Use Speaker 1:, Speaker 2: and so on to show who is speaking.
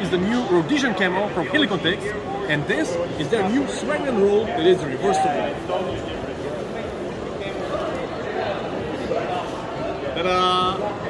Speaker 1: is the new Rhodesian Camel from Helicontex, and this is their new swag and roll that is reversible. Ta-da!